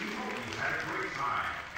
We hope you had a great time.